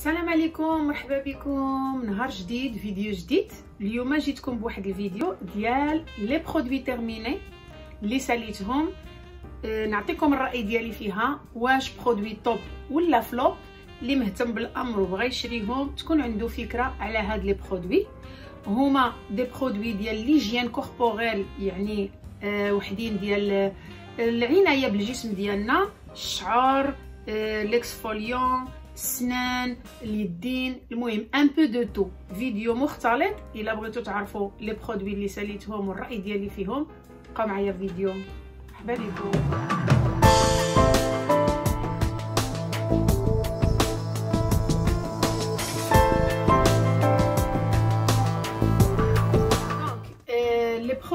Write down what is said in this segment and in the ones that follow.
السلام عليكم مرحبا بكم. نهار جديد فيديو جديد. اليوم جيتكم بواحد الفيديو ديال les produits terminés اللي ساليتهم. أه نعطيكم الرأي ديالي فيها. واش produit top ولا flop؟ اللي مهتم بالأمر وبغى يشريهم. تكون عنده فكرة على هاد les produits. هما des produits ديال l'hygiène corporelle يعني أه وحدين ديال العناية بالجسم ديالنا. الشعر أه les exfoliants السنان اليدين المهم un peu de tout فيديو مختلط. إلا بغيتو تعرفوا les produits اللي ساليتهم والرأي ديالي فيهم بقاو معايا في فيديو مرحبا بكم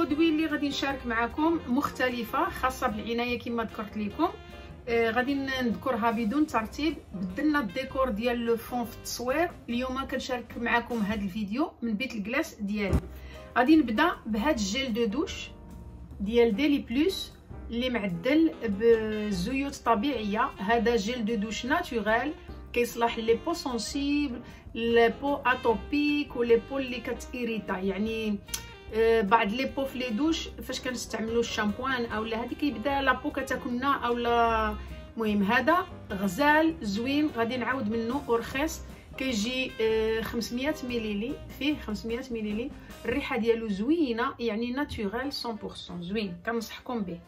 لي اللي غادي نشارك معكم مختلفة خاصة بالعناية كما ذكرت لكم. آه غادي نذكرها بدون ترتيب. بدلنا الديكور ديال le fond في التصوير. اليوم كنشارك معكم هذا الفيديو من بيت الكلاس ديالي. غادي نبدا بهذا ال gel de douche ديال ديلي بلوس اللي معدل بزيوت طبيعية. هذا gel de douche naturel. كيصلح les peaux sensibles les peaux atopiques و les peaux اللي كتيريتا يعني بعد les peaux في les douches فاش كنستعملوا الشامبوان اولا هذه كيبدا la peau كتاكلنا اولا المهم هذا غزال زوين غادي نعاود منه ورخيص كيجي 500 مليلي فيه 500 مليلي الريحة ديالو زوينة يعني naturel 100% زوين كنصحكم به.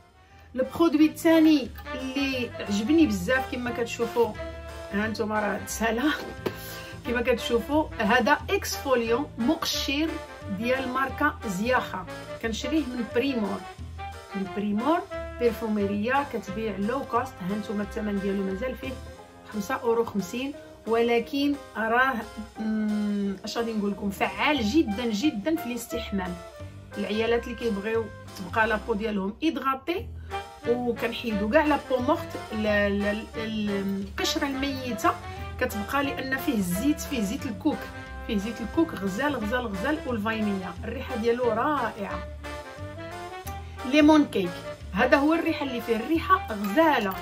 ال produit الثاني اللي عجبني بزاف كما كتشوفوا ها أنتم راه تسهله كما كتشوفوا هذا exfoliant مقشر ديال ماركة زياخه كنشريه من بريمور من بريمور perfumería كتبيع low cost ها نتوما الثمن ديالو مازال فيه 5 أورو 50 ولكن راه اش غادي نقول لكم؟ فعال جدا جدا في الاستحمام. العيالات اللي كيبغيو تبقى la peau ديالهم hydratée وكنحيدو كاع la peau مورت القشرة الميتة. كتبقى لأن فيه الزيت فيه زيت الكوك. فيه زيت الكوك غزال غزال غزال والفانيليا الريحة ديالو رائعة. lemon cake. هذا هو الريحة اللي فيه الريحة غزالة.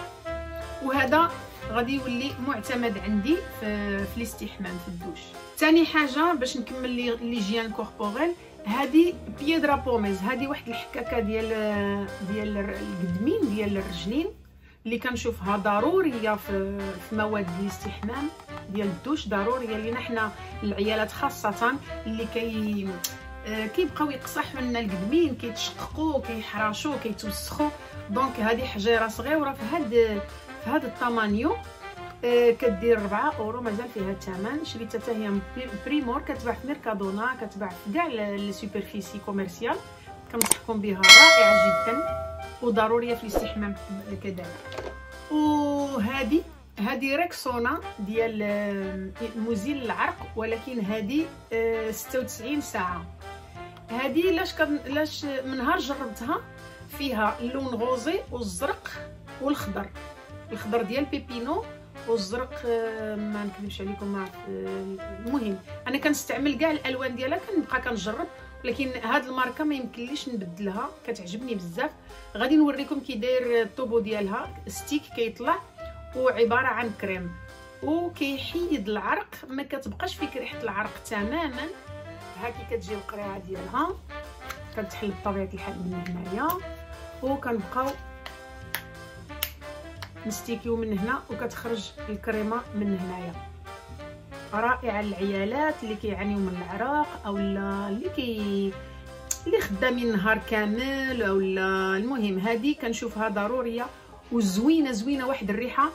وهذا غادي يولي معتمد عندي في, في الاستحمام في الدوش. ثاني حاجة باش نكمل l'hygiène corporelle هذه piedra pómez. هذه واحد الحكاكة ديال ديال القدمين ديال الرجلين. اللي كنشوفها ضرورية في, مواد الاستحمام ديال الدوش ضرورية لينا حنا العيالات خاصة اللي كي كيبقاو يقصحوا لنا القدمين كيتشققوا كيحراشوا كيتوسخوا. donc هذه حجيرة صغيرة في هاد في هاد ال tamaño. كدير 4 أورو مازال فيها الثمن شريتها حتى هي بريمور كتباع في ميركادونا كتباع في كاع les superficies commerciales. كنصحكم بها رائعة جدا. وضرورية في الاستحمام كذلك وهذه هذه ريكسونا ديال مزيل العرق ولكن هذه 96 ساعة. هذه لاش لاش من نهار جربتها؟ فيها اللون rose والزرق والخضر. الخضر ديال pepino والزرق ما نكذبش عليكم ما المهم أنا كنستعمل كاع الألوان ديالها كنبقى كنجرب. ولكن هاد الماركة ما يمكنليش نبدلها كتعجبني بزاف. غادي نوريكم كي داير ال tubo ديالها. stick كيطلع وعبارة عن كريم. وكيحيد العرق ما كتبقاش فيك ريحة العرق تماما. هاكي كتجي القريعه ديالها. كتحل بطبيعة الحال من هنايا. وكنبقاو نستيكيو من هنا وكتخرج الكريمة من هنايا. رائعه للعيالات اللي كيعانيو من العرق أو اللي كي اللي خدامين نهار كامل اولا المهم هذه كنشوفها ضرورية وزوينه زوينة. واحد الريحه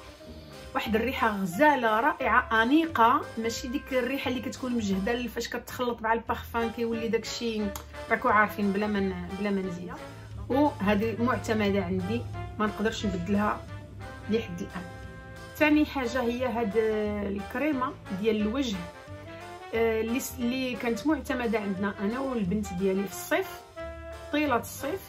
واحد الريحة غزالة رائعة أنيقة. ماشي ديك الريحة اللي كتكون مجهدة فاش كتخلط مع البارفان كيولي داكشي راكو عارفين بلا من بلا ما نزيه وهذه معتمدة عندي ما نقدرش نبدلها لحد الآن. ثاني حاجة هي هاد الكريمة ديال الوجه. اللي اللي كانت معتمدة عندنا أنا والبنت ديالي في الصيف طيلة الصيف.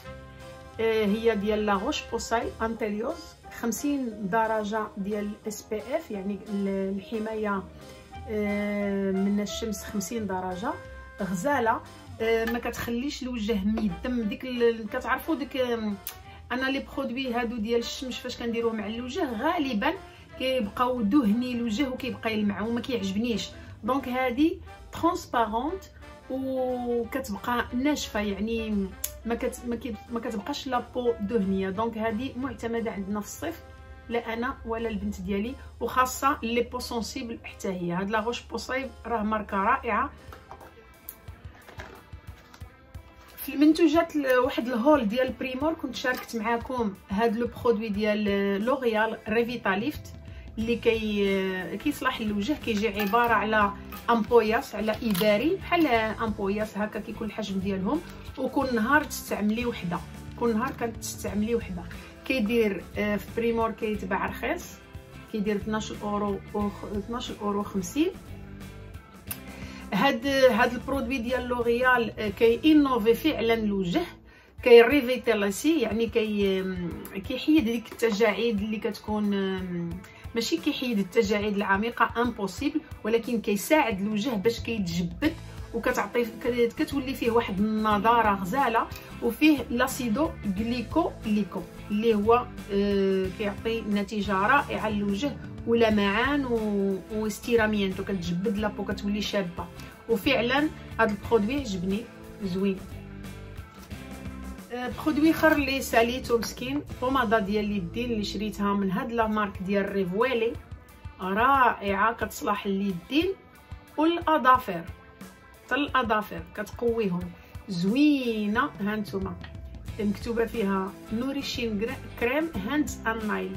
هي ديال La Roche-Posay Anthelios 50 درجة ديال SPF يعني الحماية من الشمس 50 درجة. غزالة ما كتخليش الوجه ميدم. ديك كتعرفوا ديك أنا les produits هادو ديال الشمس فاش كنديروهم على الوجه غالبا كيبقاو دهني الوجه وكيبقى يلمع وما كيعجبنيش. donc هذه transparente وكتبقى ناشفة يعني ما كت ما كتبقاش la peau دهنيه donc هذه معتمدة عندنا في الصيف لا أنا ولا البنت ديالي وخاصة les peaux sensibles حتى هي. هاد La Roche-Posay راه ماركة رائعة. في المنتوجات واحد ال haul ديال بريمور كنت شاركت معاكم هاد le produit ديال L'Oréal Revitalift اللي كي كيصلح للوجه كيجي عبارة على ampollas على إداري بحال ampollas هكا كيكون الحجم ديالهم. وكل نهار تستعملي وحدة. كل نهار كتستعملي وحدة. كيدير آه، في بريمور كيتباع رخيص. كيدير 12 أورو و 12 أورو 50 هاد هاد ال produit ديال L'Oréal آه، كي انوفي فعلا الوجه. كيريفيتالاسي يعني كي كيحيد ديك التجاعيد اللي كتكون ماشي كيحيد التجاعيد العميقة impossible ولكن كيساعد الوجه باش كيتجبد وكتعطي كتولي فيه واحد النضارة غزالة وفيه l'ácido glicólico اللي هو آه كيعطي نتيجة رائعة للوجه ولمعان و estiramiento كتجبد la peau كتولي شابة. وفعلا هذا ال produit عجبني زوين. produit اخر اللي ساليتو مسكين pomada ديال اليدين اللي شريتها من هاد la marque ديال Revuele. رائعة كتصلح لليدين والأظافر. حتى الأظافر كتقويهم. زوينة ها نتوما. مكتوبة فيها nourishing cream hands and nail.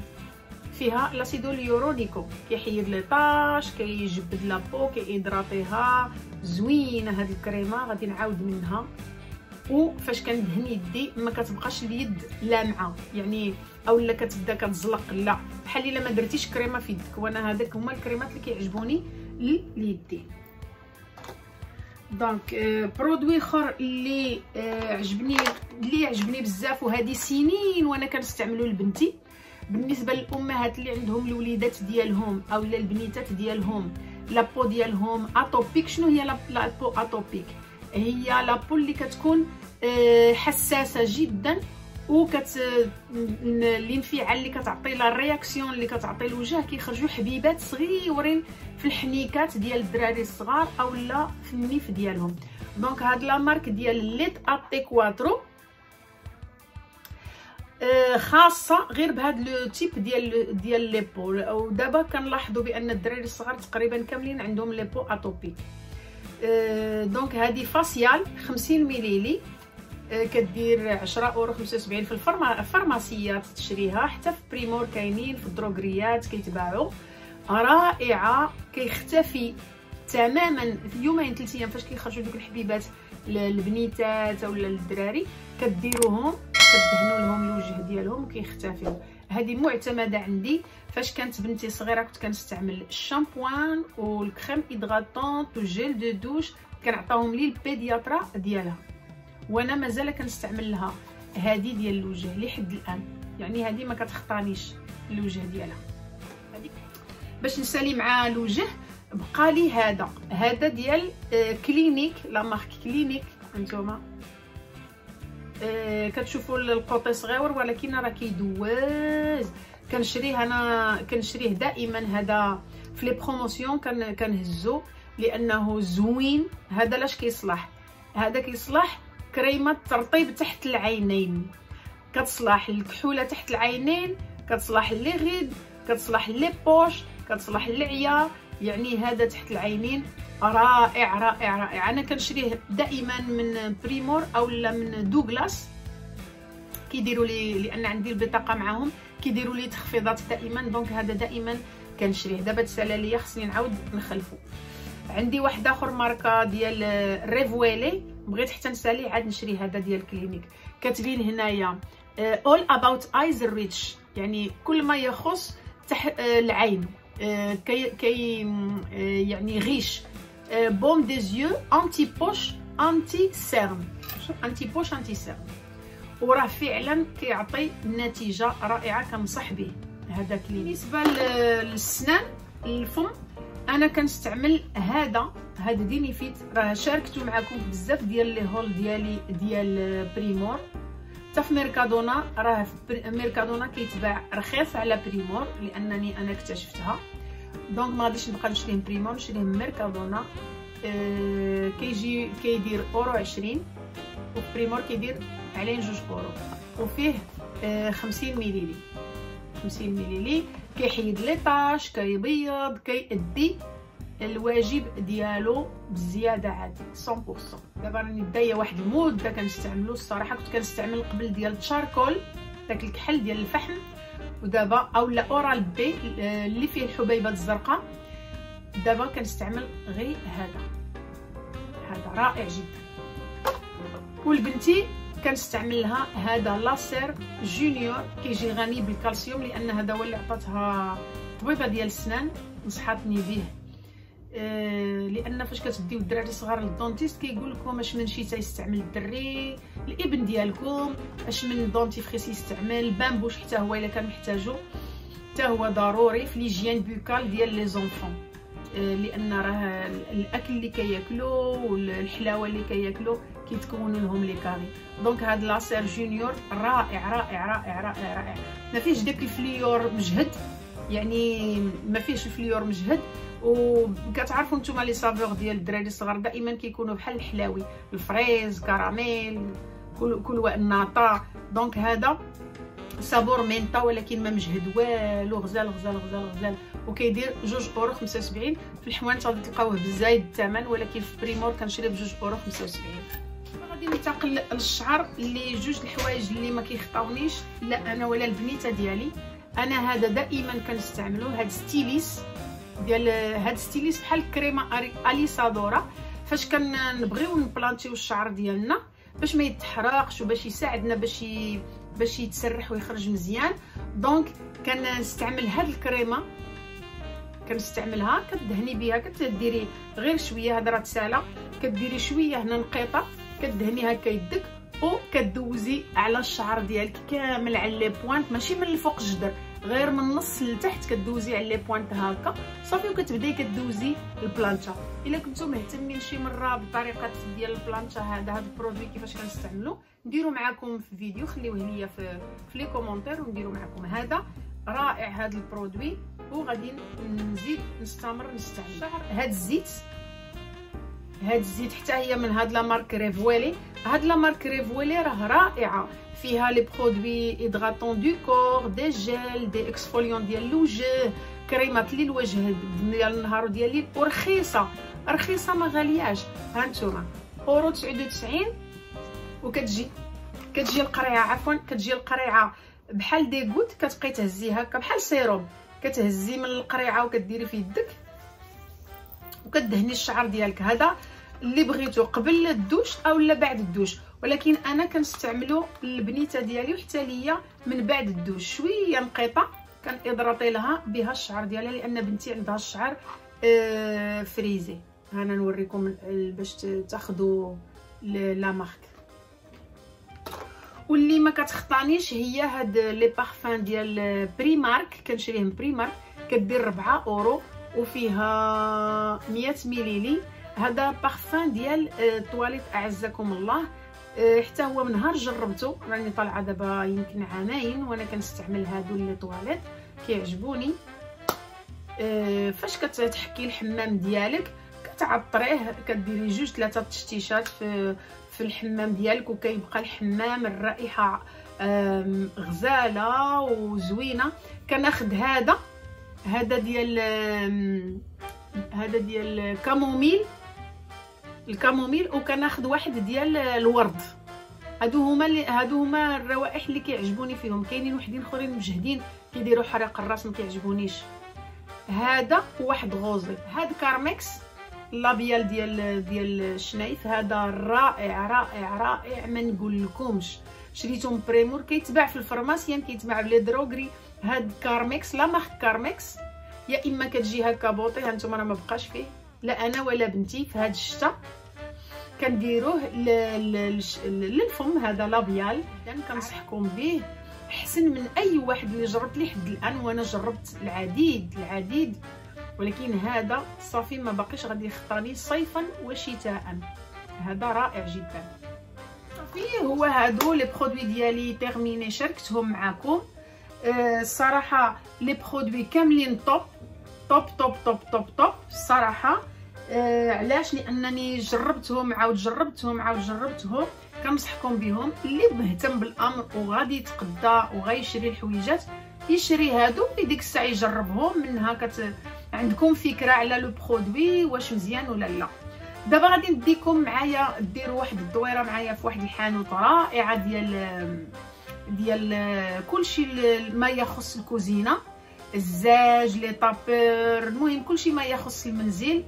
فيها l'ácido hialurónico كيحيد les taches كيجبد la peau كيهيدراتيها زوينة هاد الكريمة غادي نعاود منها. وفاش كندهن يدي ما كتبقاش اليد لامعة. يعني أولا كتبدا كتزلق. لا بحال إلا ما درتيش كريمة في يدك. وأنا هذاك هما الكريمات اللي كيعجبوني ليدي donc produit أخر اللي آه، عجبني اللي عجبني بزاف وهذه سنين وأنا كنستعملو لبنتي. بالنسبة للأمهات اللي عندهم الوليدات ديالهم اولا البنيتات ديالهم la peau ديالهم atopique شنو هي la peau atopique هي la peau اللي كتكون آه، حساسة جدا وكت الانفعال اللي كتعطي la réaction اللي كتعطي الوجه كيخرجوا حبيبات صغيورين في الحنيكات ديال الدراري الصغار اولا في النيف ديالهم. donc هاد la marque ديال Leti AT cuatro آه، خاصة غير بهذا le type ديال ديال les peaux ودابا كنلاحظوا بأن الدراري الصغار تقريبا كاملين عندهم les peaux atopiques. donc هذه facial 50 مليلي آه، كدير 10 أورو 75 في الفارماسيات تشريها حتى في بريمور كاينين في الدروغريات كيتباعوا رائعة كيختفي تماما في يومين ثلاث أيام فاش كيخرجوا دوك الحبيبات للبنيتات ولا للدراري. كديروهم كدهنوا لهم الوجه ديالهم وكيختفيو. هذه معتمدة عندي. فاش كانت بنتي صغيرة كنت كنستعمل الشامبوان وال crème hydratante و gel de douche. كنعطاهم لي البيدياترا ديالها. وأنا مازال كنستعمل لها. هذه ديال الوجه لحد الآن. يعني هذه ما كتخطانيش الوجه ديالها. باش نسالي مع الوجه بقى لي هذا. هذا ديال كلينيك لا مارك كلينيك هانتوما آه، كتشوفوا القوطي صغيور ولكن راه كيدواز كنشريه أنا كنشريه دائما هذا في les promotions كنهزو لأنه زوين. هذا لاش كيصلح؟ هذا كيصلح كريمة ترطيب تحت العينين. كتصلح الكحولة تحت العينين كتصلح les rides كتصلح les poches كتصلح للعيا يعني هذا تحت العينين. رائع رائع رائع. أنا كنشريه دائما من بريمور أو من دوغلاس كيديروا لي لأن عندي البطاقة معاهم كيديروا لي تخفيضات دائما. donc هذا دائما كنشريه. دابا تسالى ليا خصني نعاود نخلفو. عندي واحد آخر ماركة ديال ريفويلي بغيت حتى نسالي عاد نشري هذا ديال كلينيك كاتبين هنايا All About Eyes Rich يعني كل ما يخص تح آه، العين. آه، كي كي آه، يعني riche. baume des yeux anti-poches anti-cernes anti-poches anti-cernes وراه فعلا كيعطي نتيجه رائعه كنصح به هذا بالنسبة للسنان الفم أنا كنستعمل هذا. هذا dentifrice راه شاركته معكم بزاف ديال لي هول ديالي ديال بريمور. حتى في ميركادونا راه ميركادونا كيتباع رخيص على بريمور لأنني أنا اكتشفتها. donc ما غاديش نبقى نشريه بريمور نشريه ميركادونا أه كيجي كيدير اورو عشرين وفي بريمور كيدير عليه جوج اورو وفيه أه خمسين مليلي خمسين مليلي كيحيد les taches كيبيض كيأدي الواجب ديالو بزيادة عادي 100% دابا راني داية واحد المدة كنستعملو الصراحة. كنت كنستعمل قبل ديال ال charcoal داك الكحل ديال الفحم. ودابا اولا أورال بي اللي فيه الحبيبات الزرقاء. دابا كنستعمل غير هذا. هذا رائع جدا. ولبنتي كنستعمل لها هذا Lacer Junior كيجي غني بالكالسيوم لأن هذا هو اللي عطاتها طبيبة ديال السنان نصحاتني به آه لأن فاش كتديو الدراري صغار لل dentiste كيقول لكم أش من شي تيستعمل الدري الإبن ديالكم أش من dentifrice يستعمل bain de bouche حتى هو إلا كان محتاجو حتى هو ضروري في l'hygiène buccale ديال les enfants. آه لأن راه الأكل اللي كياكلو والحلاوة اللي كياكلو كيتكون لهم les caries. donc هاد Lacer Junior رائع رائع رائع رائع رائع. ما فيهش داك ال fluor مجهد يعني ما فيهش ال fluor مجهد. وكتعرفوا نتوما les saveurs ديال الدراري الصغار دائما كيكونوا بحال الحلاوي. ال fraise caramel كل كل ال nata donc هذا sabor menta ولكن ما مجهد والو. غزال غزال غزال غزال. وكيدير جوج اورو 75 في الحوانت غادي تلقاوه بزايد الثمن ولكن في بريمور كنشري بجوج اورو 75 غادي ننتقل للشعر اللي جوج الحوايج اللي ما كيخطاونيش لا أنا ولا البنيتة ديالي. أنا هذا دائما كنستعملو هاد ستيليس. ديال هاد ستيليس بحال الكريمة alisadora. فاش كنبغيو نبلانشيو الشعر ديالنا باش ما يتحرقش وباش يساعدنا باش ي... باش يتسرح ويخرج مزيان. donc كنستعمل هاد الكريمة. كنستعملها كدهني بها كتديري غير شوية هاد راه تسالى. كديري شوية هنا نقيطة كدهني هكا يدك وكدوزي على الشعر ديالك كامل على les pointes ماشي من الفوق الجدر غير من النص لتحت كدوزي على les pointes هكا. صافي وكتبداي كدوزي ال plancha. إلا كنتو مهتمين شي مرة بطريقة ديال ال plancha هذا هذا ال produit كيفاش كنستعملو نديرو معكم في فيديو. خليوه ليا في في les commentaires ونديرو معكم هذا رائع هذا ال produit. وغادي نزيد نستمر نستعمل. هذا الزيت. هاد الزيت حتى هي من هاد la marque ريفويلي هاد la marque ريفويلي راه رائعة. فيها les produits hydratants de corps des gels des exfoliants ديال الوجه كريمات للوجه ديال النهار وديال الليل ورخيصة رخيصة ما غالياش. ها نتوما أورو 99 وكتجي كتجي القريعة عفوا كتجي القريعة بحال دي غوت كتبقاي تهزي هكا بحال سيروم. كتهزي من القريعة وكديري في يدك وكدهني الشعر ديالك. هذا اللي بغيتو قبل الدوش اولا بعد الدوش. ولكن أنا كنستعملو البنيتة ديالي وحتى ليا من بعد الدوش شوية نقيطة كنضرطي لها بها الشعر ديالها لأن بنتي عندها الشعر آه frisé. أنا نوريكم باش تاخذوا la marque. واللي ما كتخطانيش هي هاد les parfums ديال بريمارك كنشريهم بريمارك كدير 4 أورو وفيها 100 مليلي هذا بارفان ديال الطواليت أعزكم الله. حتى هو من نهار جربته. راني طالعة دابا يمكن عامين وأنا كنستعمل هادو لي طواليت. كيعجبوني. فاش كتحكي الحمام ديالك كتعطريه كديري جوج ثلاثة تشتيشات في في الحمام ديالك وكيبقى الحمام الرائحة غزالة وزوينة. كناخذ هذا. هذا ديال هذا ديال كاموميل. ال camomille وكناخذ واحد ديال الورد. هادو هما اللي هادو هما الروائح اللي كيعجبوني فيهم. كاينين وحدين اخرين مجهدين كيديروا حريق الراس ما كيعجبونيش. هذا واحد rosé. هاد كارمكس labial ديال ديال الشنايف هذا رائع رائع رائع ما نقول لكمش شريتو بريمور كيتباع في الفرماسيات كيتباع ب les drogueries. هاد كارمكس la marque كارمكس يا إما كتجي هكا bote هانتوما راه ما بقاش فيه. لا أنا ولا بنتي في هاد الشتا. كنديروه للفم هذا labial. كنصحكم به أحسن من أي واحد اللي جربت ليه حد الآن وأنا جربت العديد العديد. ولكن هذا صافي ما باقيش غادي يخطاني صيفا وشتاء هذا رائع جدا. produits هو هادو les produits ديالي terminés شاركتهم معاكم. أه الصراحه لي برودوي كاملين طوب طوب طوب طوب طوب طوب الصراحه أه علاش؟ لأنني جربتهم عاود جربتهم عاود جربتهم. كنصحكم بهم. اللي مهتم بالأمر وغادي يتقدى وغيشري الحويجات يشري هادو. في ديك الساعة يجربهم منها كت عندكم فكرة على لو برودوي واش مزيان ولا لا. دابا غادي نديكم معايا ديروا واحد الدويرة معايا في واحد الحانوت رائعة ديال ديال كلشي ما يخص الكوزينة. الزاج لي طابور المهم كلشي ما يخص المنزل.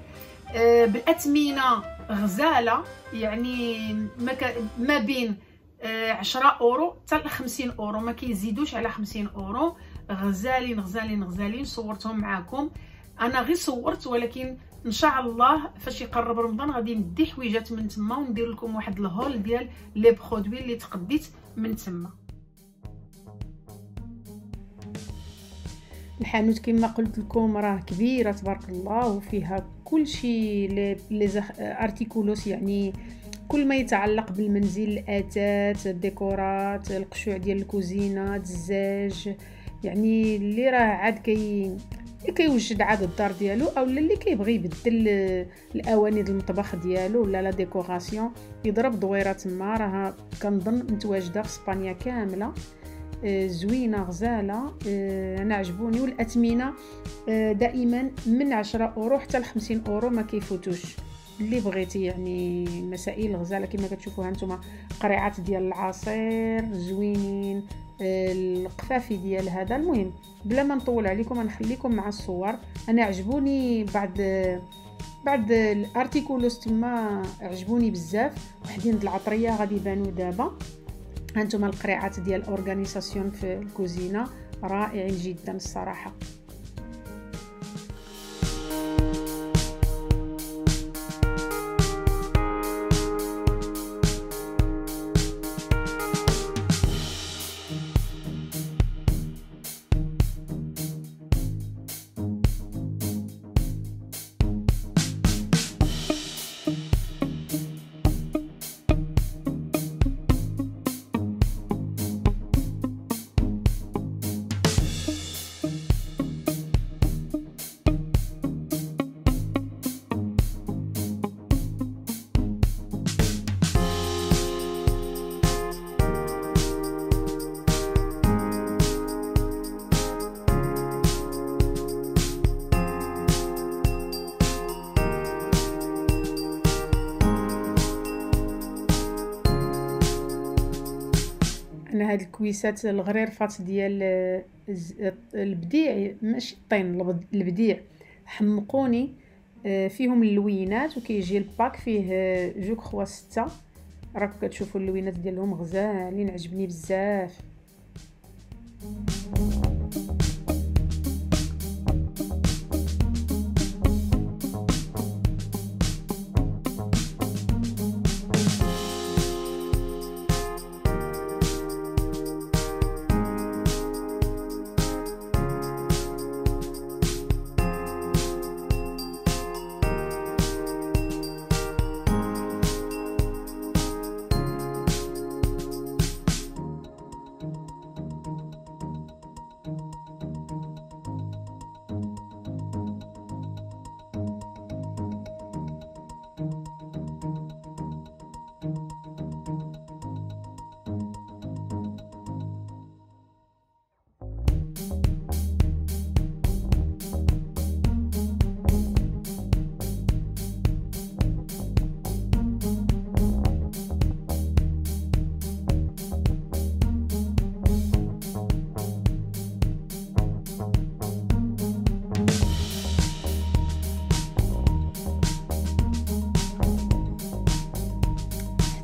آه، بالاثمنه غزالة يعني ما بين آه، عشرة أورو حتى خمسين أورو ما كيزيدوش على خمسين أورو. غزالين غزالين غزالين صورتهم معاكم. أنا غير صورت ولكن إن شاء الله فاش يقرب رمضان غادي ندي حويجات من تما وندير لكم واحد الهول ديال les produits اللي تقديت من تما. الحانوت كما قلت لكم راه كبيره تبارك الله وفيها كلشي لي artículos يعني كل ما يتعلق بالمنزل الاثاث الديكورات القشوع ديال الكوزينة الزاج يعني اللي راه عاد كي كيوجد عاد الدار ديالو أو اللي كيبغي يبدل الأواني المطبخ ديالو ولا la décoration يضرب دويرة تما راه كنظن متواجدة في إسبانيا كاملة. زوينة غزالة. آه، أنا عجبوني. والأثمنة آه، دائما من 10 أورو حتى ل 50 أورو ما كيفوتوش. اللي بغيتي يعني مسائل غزالة كما كتشوفوها نتوما. قريعات ديال العصير زوينين القفافي ديال هذا. المهم بلا ما نطول عليكم نخليكم مع الصور. أنا عجبوني بعد بعد ال artículos تما عجبوني بزاف. وحدين د العطرية غادي يبانوا دابا. هانتوما القريعات ديال organisation في الكوزينة رائعين جدا الصراحة. أنا هاد الكويسات الغريرفات ديال البديع ماشي الطين البديع. حمقوني آه، فيهم اللوينات وكيجي ال pack فيه آه، je crois ستة. راكم كتشوفوا اللوينات ديالهم غزالين عجبني بزاف.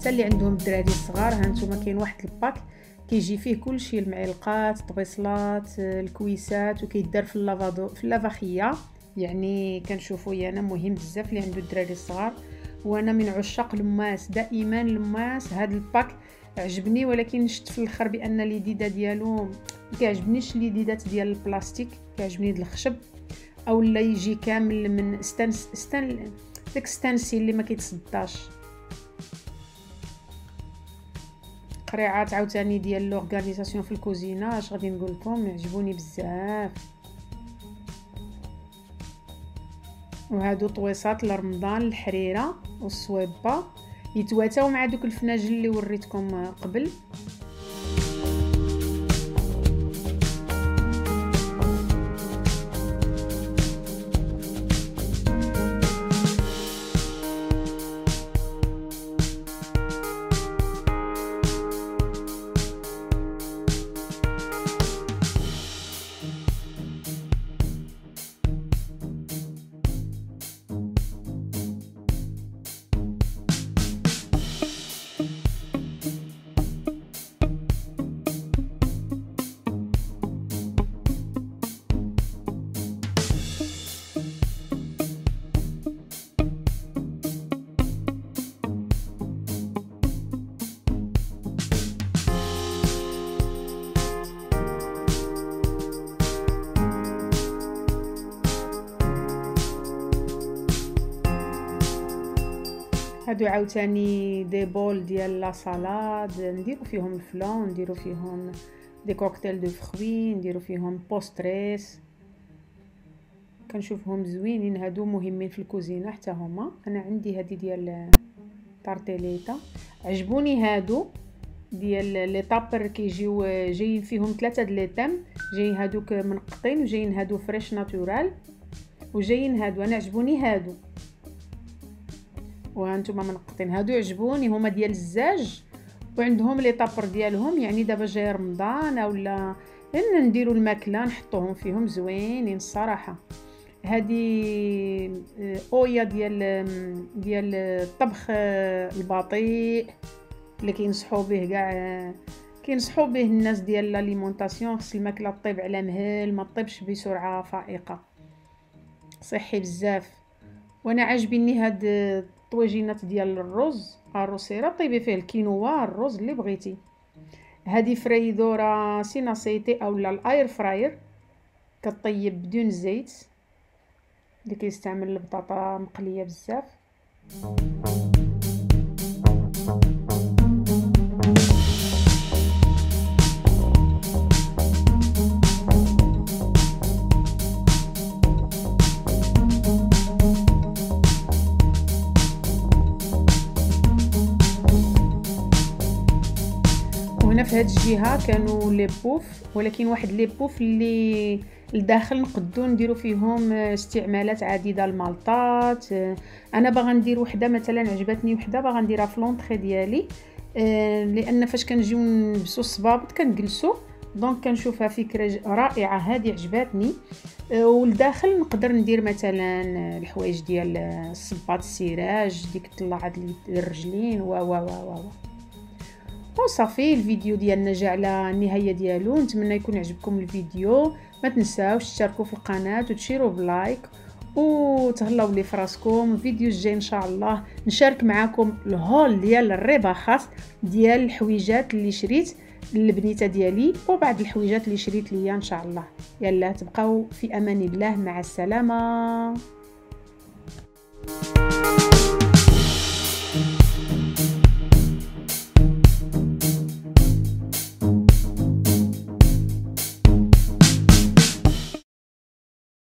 حتى اللي عندهم الدراري الصغار ها نتوما كاين واحد الباك كيجي فيه كلشي المعلقات الطبيصلات الكويسات وكيدار في اللافادو في اللافاخية. يعني كنشوفوا أنا مهم بزاف اللي عنده الدراري الصغار وأنا من عشاق الماس دائما الماس. هاد الباك عجبني ولكن شفت في الأخر بأن اليديدة ديالو كيعجبنيش اليديدات ديال البلاستيك كيعجبني ديال الخشب. أو لا يجي كامل من ستانس ستان داك ستانسي اللي ما كيتصداش. القريعات عاوتاني ديال l'organisation في الكوزينة اش غادي نقول لكم؟ عجبوني بزاف. وهادو طويصات لرمضان الحريرة والصويبه يتواتاو مع دوك الفناجل اللي وريتكم قبل. هادو عاوتاني دي بول ديال لا سالاد نديرو فيهم الفلون نديرو فيهم دي كوكتيل دو فخوي نديرو فيهم بوستريس. كنشوفهم زوينين هادو مهمين في الكوزينة حتى هما. أنا عندي هادي ديال طارتيليتا عجبوني هادو ديال لي طابر كيجيو جايين فيهم ثلاثة د لي تيم. جايين هادوك منقطين وجايين هادو فريش ناتورال. وجايين هادو أنا عجبوني هادو. وهانتوما منقطين. هادو عجبوني هما ديال الزاج وعندهم لي طابر ديالهم يعني دابا جاي رمضان أولا. ان نديرو الماكلة نحطوهم فيهم زوينين الصراحة. هادي آه، أويا ديال ديال الطبخ آه، البطيء اللي كينصحوا به كاع كينصحوا به الناس ديال لاليمونطاسيون خص الماكلة طيب على مهل ما طيبش بسرعة فائقة. صحي بزاف. وأنا عاجبني هاد طويجينات ديال الرز الروسيره طيبي فيه الكينوا الرز اللي بغيتي. هذه فريدورا سيناسيتي أولا الأير فراير. كطيب بدون زيت. اللي كيستعمل البطاطا مقلية بزاف. في هاد الجهه كانوا les poufs ولكن واحد les poufs اللي لداخل نقدو نديرو فيهم استعمالات عديدة المالطات أنا باغا ندير وحدة مثلا عجبتني وحدة باغا نديرها في l'entrée ديالي. لأن فاش كنجيو نلبسو الصبابط كنجلسو donc كنشوفها فكرة رائعة. هذه عجبتني ولداخل نقدر ندير مثلا الحوايج ديال الصباط السراج ديك الطلاعات الرجلين و و و و وصافي الفيديو ديالنا جا على النهاية ديالو. نتمنى يكون عجبكم الفيديو. ما تنساوش تشاركوا في القناة وتشيروا ب like وتهلاو لي فراسكم. الفيديو الجاي إن شاء الله نشارك معكم ال haul ديال ال rebajas ديال الحويجات اللي شريت للبنيتة ديالي. وبعض الحويجات اللي شريت ليا إن شاء الله. يلا تبقاو في أمان الله. مع السلامة.